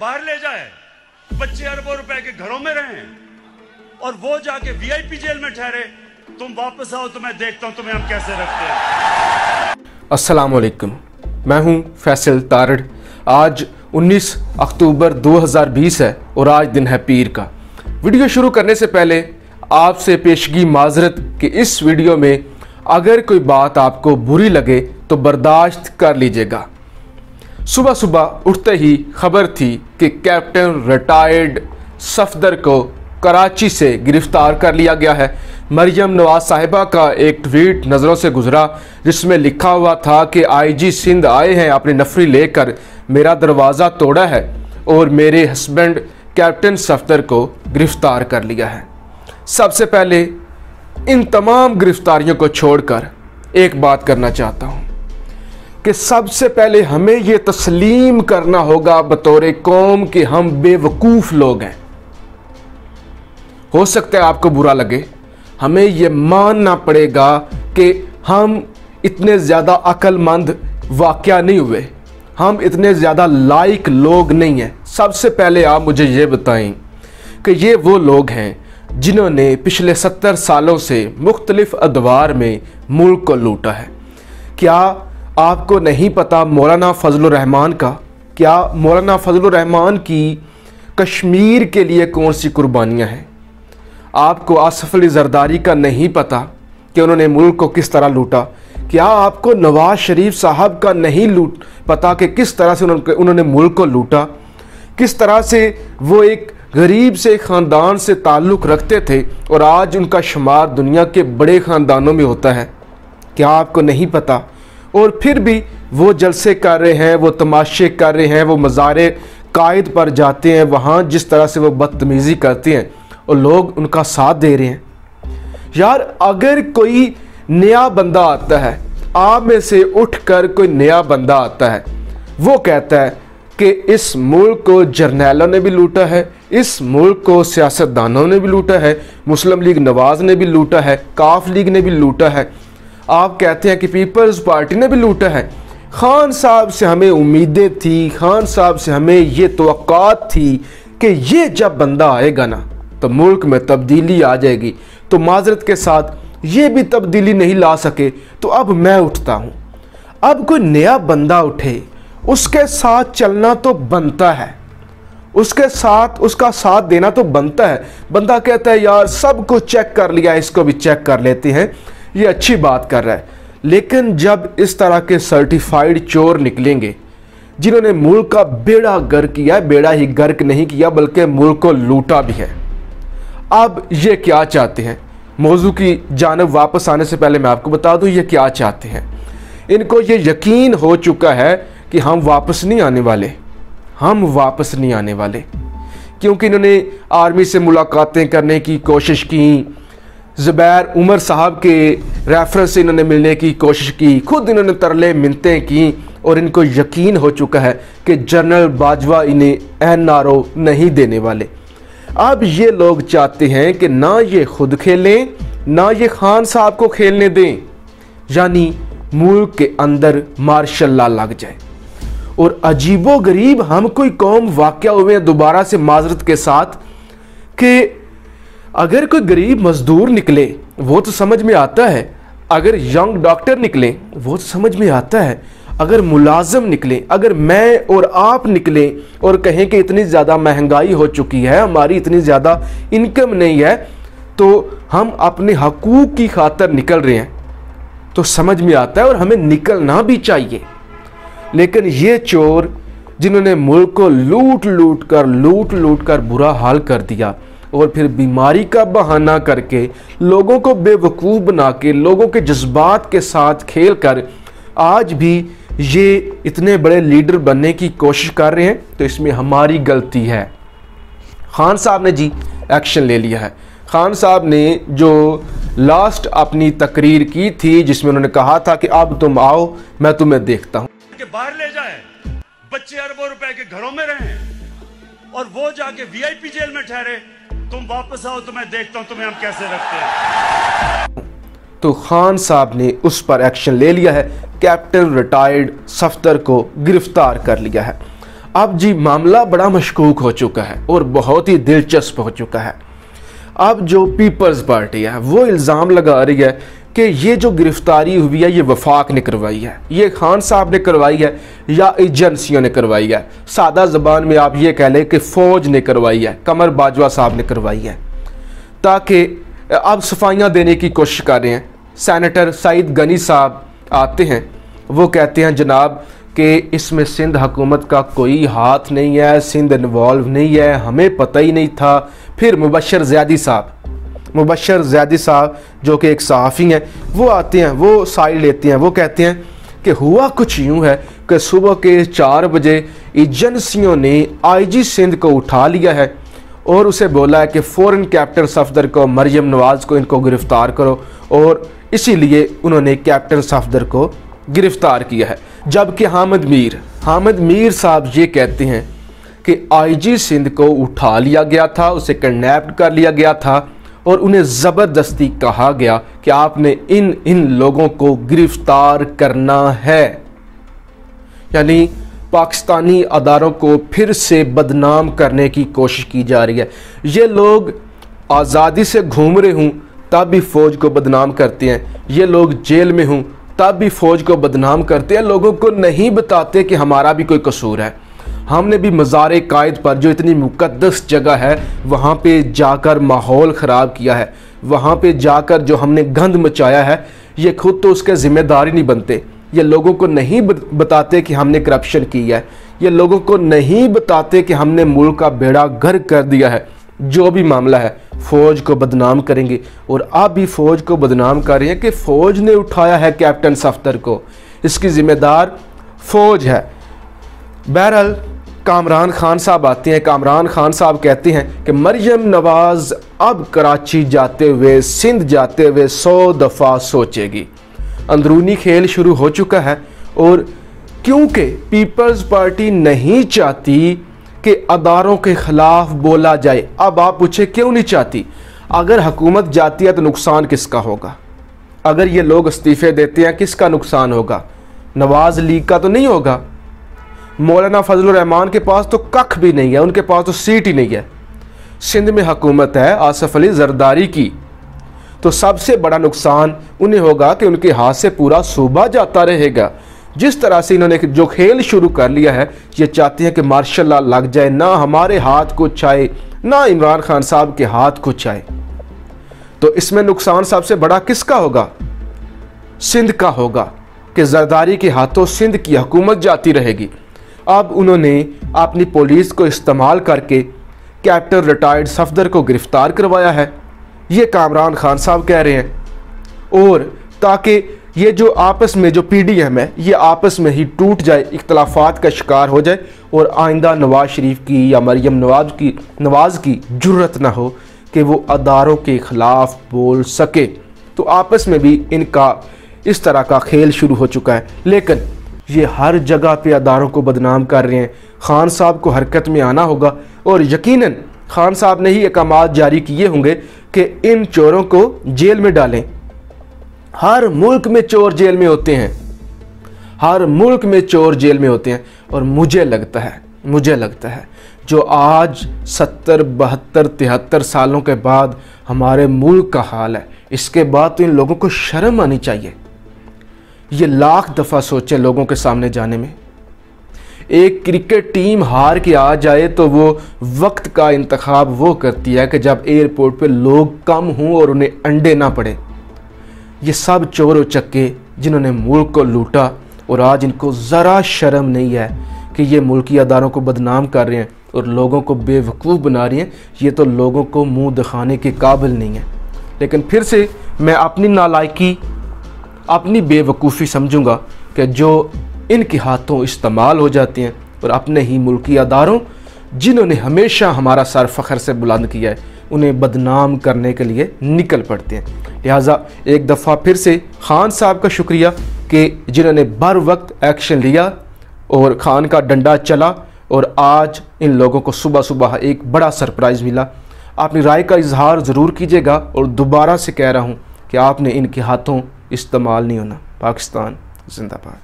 बाहर ले जाए। बच्चे अरबों रुपए के घरों में रहे और वो जाके वीआईपी जेल में ठहरे। तुम वापस आओ तो मैं देखता हूँ तुम्हें हम कैसे रखते हैं। अस्सलाम वालेकुम मैं हूँ फैसल तारड़। आज 19 अक्टूबर 2020 है और आज दिन है पीर का। वीडियो शुरू करने से पहले आपसे पेशगी माजरत कि इस वीडियो में अगर कोई बात आपको बुरी लगे तो बर्दाश्त कर लीजिएगा। सुबह सुबह उठते ही खबर थी कि कैप्टन रिटायर्ड सफदर को कराची से गिरफ़्तार कर लिया गया है। मरियम नवाज़ साहिबा का एक ट्वीट नज़रों से गुजरा, जिसमें लिखा हुआ था कि आईजी सिंध आए हैं अपनी नफरी लेकर मेरा दरवाज़ा तोड़ा है और मेरे हस्बैंड कैप्टन सफदर को गिरफ़्तार कर लिया है। सबसे पहले इन तमाम गिरफ्तारियों को छोड़कर एक बात करना चाहता हूँ। कि सबसे पहले हमें ये तस्लीम करना होगा बतौर कौम कि हम बेवकूफ़ लोग हैं। हो सकता है आपको बुरा लगे। हमें ये मानना पड़ेगा कि हम इतने ज़्यादा अक्लमंद वाक़ नहीं हुए। हम इतने ज़्यादा लाइक लोग नहीं हैं। सबसे पहले आप मुझे ये बताएँ कि ये वो लोग हैं जिन्होंने पिछले सत्तर सालों से मुख्तलिफ़ अदवार में मुल्क को लूटा है। क्या आपको नहीं पता मौलाना फजल रहमान का, क्या मौलाना फजल रहमान की कश्मीर के लिए कौन सी कुर्बानियाँ हैं? आपको आसफ अली जरदारी का नहीं पता कि उन्होंने मुल्क को किस तरह लूटा। क्या आपको नवाज़ शरीफ साहब का नहीं लूट पता कि किस तरह से उन्होंने उन्होंने मुल्क को लूटा? किस तरह से वो एक गरीब से ख़ानदान से ताल्लुक़ रखते थे और आज उनका शुमार दुनिया के बड़े ख़ानदानों में होता है? क्या आपको नहीं पता और फिर भी वो जलसे कर रहे हैं, वो तमाशे कर रहे हैं, वो मज़ारे कायद पर जाते हैं, वहाँ जिस तरह से वो बदतमीज़ी करते हैं और लोग उनका साथ दे रहे हैं। यार, अगर कोई नया बंदा आता है, आप में से उठकर कोई नया बंदा आता है, वो कहता है कि इस मुल्क को जर्नैलों ने भी लूटा है, इस मुल्क को सियासतदानों ने भी लूटा है, मुस्लिम लीग नवाज़ ने भी लूटा है, काफ लीग ने भी लूटा है आप कहते हैं कि पीपल्स पार्टी ने भी लूटा है। खान साहब से हमें उम्मीदें थी, खान साहब से हमें ये तो थी कि ये जब बंदा आएगा ना तो मुल्क में तब्दीली आ जाएगी। तो माजरत के साथ ये भी तब्दीली नहीं ला सके तो अब मैं उठता हूँ। अब कोई नया बंदा उठे, उसके साथ चलना तो बनता है। उसके साथ, उसका साथ देना तो बनता है। बंदा कहता है, यार, सब कुछ चेक कर लिया, इसको भी चेक कर लेते हैं। ये अच्छी बात कर रहा है। लेकिन जब इस तरह के सर्टिफाइड चोर निकलेंगे, जिन्होंने मुल्क का बेड़ा गर्क किया बेड़ा ही गर्क नहीं किया, बल्कि मुल्क को लूटा भी है। अब ये क्या चाहते हैं? मौजू की जानब वापस आने से पहले मैं आपको बता दूँ, ये क्या चाहते हैं? इनको ये यकीन हो चुका है कि हम वापस नहीं आने वाले। हम वापस नहीं आने वाले। क्योंकि इन्होंने आर्मी से मुलाकातें करने की कोशिश की ज़ुबैर उमर साहब के रेफरेंस से इन्होंने मिलने की कोशिश की। खुद इन्होंने तरले मिनतें की और इनको यकीन हो चुका है कि जनरल बाजवा इन्हें एन आर ओ नहीं देने वाले। अब ये लोग चाहते हैं कि ना ये खुद खेलें, ना ये खान साहब को खेलने दें। यानी मुल्क के अंदर मार्शल ला लग जाए। और अजीबो गरीब हम कोई कौम वाक्य हुए हैं दोबारा से माजरत के साथ कि अगर कोई गरीब मजदूर निकले, वो तो समझ में आता है। अगर यंग डॉक्टर निकले, वो तो समझ में आता है। अगर मुलाजम निकले, अगर मैं और आप निकले और कहें कि इतनी ज़्यादा महँगाई हो चुकी है, हमारी इतनी ज़्यादा इनकम नहीं है तो हम अपने हकूक़ की खातर निकल रहे हैं। तो समझ में आता है और हमें निकलना भी चाहिए। लेकिन ये चोर जिन्होंने मुल्क को लूट लूट कर लूट लूट कर बुरा हाल कर दिया और फिर बीमारी का बहाना करके लोगों को बेवकूफ़ बना के लोगों के जज्बात के साथ खेल कर आज भी ये इतने बड़े लीडर बनने की कोशिश कर रहे हैं तो इसमें हमारी गलती है। खान साहब ने जी एक्शन ले लिया है। खान साहब ने जो लास्ट अपनी तकरीर की थी, जिसमें उन्होंने कहा था कि अब तुम आओ, मैं तुम्हें देखता हूँ। बाहर ले जाए, बच्चे अरबों रुपए के घरों में रहे और वो जाके वीआईपी जेल में ठहरे। तुम वापस आओ तो मैं देखता हूँ तुम्हें हम कैसे रखते हैं। तो खान साहब ने उस पर एक्शन ले लिया है। कैप्टन रिटायर्ड सफ्तर को गिरफ़्तार कर लिया है। अब जी, मामला बड़ा मशकूक हो चुका है और बहुत ही दिलचस्प हो चुका है। अब जो पीपल्स पार्टी है, वो इल्ज़ाम लगा रही है कि ये जो गिरफ्तारी हुई है, ये वफाक ने करवाई है। ये खान साहब ने करवाई है या एजेंसियों ने करवाई है? सादा ज़बान में आप ये कह लें कि फ़ौज ने करवाई है, कमर बाजवा साहब ने करवाई है। ताकि अब सफाइयाँ देने की कोशिश कर रहे हैं। सैनिटर सईद गनी साहब आते हैं। वो कहते हैं, जनाब, कि इसमें सिंध हुकूमत का कोई हाथ नहीं है, सिंध इन्वॉल्व नहीं है, हमें पता ही नहीं था। फिर मुबशर ज़्यादी साहब मुबशर ज़्यादी साहब, जो कि एक सहाफ़ी हैं वो आते हैं, वो साइड लेते हैं, वो कहते हैं कि हुआ कुछ यूँ है कि सुबह के चार बजे एजेंसियों ने आईजी सिंध को उठा लिया है और उसे बोला है कि फ़ौरन कैप्टन सफदर को, मरियम नवाज़ को, इनको गिरफ़्तार करो और इसीलिए उन्होंने कैप्टन सफदर को गिरफ़्तार किया है। जबकि हामिद मीर हामिद मीर साहब ये कहते हैं कि आईजी सिंध को उठा लिया गया था, उसे किडनैप कर लिया गया था और उन्हें ज़बरदस्ती कहा गया कि आपने इन इन लोगों को गिरफ़्तार करना है। यानी पाकिस्तानी अदारों को फिर से बदनाम करने की कोशिश की जा रही है। ये लोग आज़ादी से घूम रहे हूँ, तब भी फ़ौज को बदनाम करते हैं। ये लोग जेल में हूँ, तब भी फ़ौज को बदनाम करते हैं। लोगों को नहीं बताते कि हमारा भी कोई कसूर है। हमने भी मज़ार कायद पर, जो इतनी मुकदस जगह है, वहाँ पे जाकर माहौल ख़राब किया है। वहाँ पे जाकर जो हमने गंद मचाया है, ये खुद तो उसके ज़िम्मेदार ही नहीं बनते। ये लोगों को नहीं बताते कि हमने करप्शन की है। ये लोगों को नहीं बताते कि हमने मुल्क का बेड़ा घर कर दिया है। जो भी मामला है, फ़ौज को बदनाम करेंगे। और आप भी फ़ौज को बदनाम कर रहे हैं कि फ़ौज ने उठाया है कैप्टन सफ्तर को। इसकी ज़िम्मेदार फ़ौज है। बहरहाल कामरान खान साहब आते हैं। कामरान खान साहब कहते हैं कि मरियम नवाज़ अब कराची जाते हुए, सिंध जाते हुए सौ दफ़ा सोचेगी। अंदरूनी खेल शुरू हो चुका है और क्योंकि पीपल्स पार्टी नहीं चाहती कि अदारों के ख़िलाफ़ बोला जाए, अब आप पूछे क्यों नहीं चाहती? अगर हुकूमत जाती है तो नुकसान किसका होगा? अगर ये लोग इस्तीफ़े देते हैं, किसका नुकसान होगा? नवाज़ लीग का तो नहीं होगा। मौलाना फजल रहमान के पास तो कख भी नहीं है, उनके पास तो सीट ही नहीं है। सिंध में हुकूमत है आसफ अली जरदारी की। तो सबसे बड़ा नुकसान उन्हें होगा कि उनके हाथ से पूरा सूबा जाता रहेगा। जिस तरह से इन्होंने जो खेल शुरू कर लिया है, ये चाहते हैं कि मार्शल लग जाए, ना हमारे हाथ को चाहे, ना इमरान खान साहब के हाथ को छाए तो इसमें नुकसान सबसे बड़ा किसका होगा? सिंध का होगा, कि जरदारी के हाथों सिंध की हुकूमत जाती रहेगी। अब उन्होंने अपनी पुलिस को इस्तेमाल करके कैप्टन रिटायर्ड सफदर को गिरफ़्तार करवाया है। ये कामरान खान साहब कह रहे हैं। और ताकि ये जो आपस में जो पी डी एम है, ये आपस में ही टूट जाए, इख्तलाफात का शिकार हो जाए और आइंदा नवाज़ शरीफ की या मरीम नवाज़ की, नवाज़ की ज़रूरत ना हो कि वो अदारों के ख़िलाफ़ बोल सके। तो आपस में भी इनका इस तरह का खेल शुरू हो चुका है। लेकिन ये हर जगह पे अदारों को बदनाम कर रहे हैं। खान साहब को हरकत में आना होगा और यकीनन खान साहब ने ही अकाम जारी किए होंगे कि इन चोरों को जेल में डालें। हर मुल्क में चोर जेल में होते हैं। हर मुल्क में चोर जेल में होते हैं। और मुझे लगता है, मुझे लगता है, जो आज सत्तर, बहत्तर, तिहत्तर सालों के बाद हमारे मुल्क का हाल है, इसके बाद तो इन लोगों को शर्म आनी चाहिए। ये लाख दफ़ा सोचे लोगों के सामने जाने में। एक क्रिकेट टीम हार के आ जाए तो वो वक्त का इंतखब वो करती है कि जब एयरपोर्ट पे लोग कम हों और उन्हें अंडे ना पड़े। ये सब चोर चक्के जिन्होंने मुल्क को लूटा और आज इनको ज़रा शर्म नहीं है कि ये मुल्की अदारों को बदनाम कर रहे हैं और लोगों को बेवकूफ़ बना रही हैं। ये तो लोगों को मुँह दिखाने के काबिल नहीं है। लेकिन फिर से मैं अपनी नालायकी अपनी बेवकूफ़ी समझूँगा कि जो इनके हाथों इस्तेमाल हो जाती हैं और अपने ही मुल्की अदारों, जिन्होंने हमेशा हमारा सर फ़ख्र से बुलंद किया है, उन्हें बदनाम करने के लिए निकल पड़ते हैं। लिहाजा एक दफ़ा फिर से खान साहब का शुक्रिया कि जिन्होंने बर वक्त एक्शन लिया और खान का डंडा चला और आज इन लोगों को सुबह सुबह एक बड़ा सरप्राइज़ मिला। अपनी राय का इजहार ज़रूर कीजिएगा और दोबारा से कह रहा हूँ कि आपने इनके हाथों इस्तेमाल नहीं होना। पाकिस्तान जिंदाबाद।